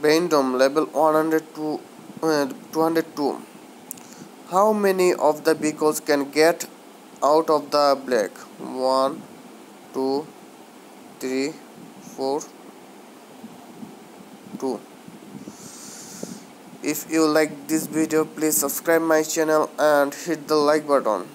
Braindom level one hundred two, uh, two hundred two. How many of the vehicles can get out of the black? 1, 2, 3, 4, 2. If you like this video please subscribe my channel and hit the like button.